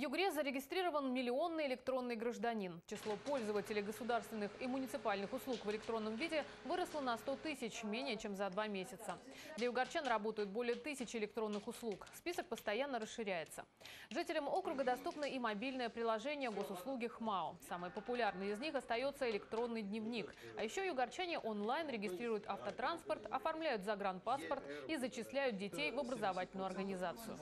Югре зарегистрирован миллионный электронный гражданин. Число пользователей государственных и муниципальных услуг в электронном виде выросло на 100 тысяч, менее чем за два месяца. Для югорчан работают более тысячи электронных услуг. Список постоянно расширяется. Жителям округа доступно и мобильное приложение госуслуги ХМАО. Самый популярный из них остается электронный дневник. А еще югорчане онлайн регистрируют автотранспорт, оформляют загранпаспорт и зачисляют детей в образовательную организацию.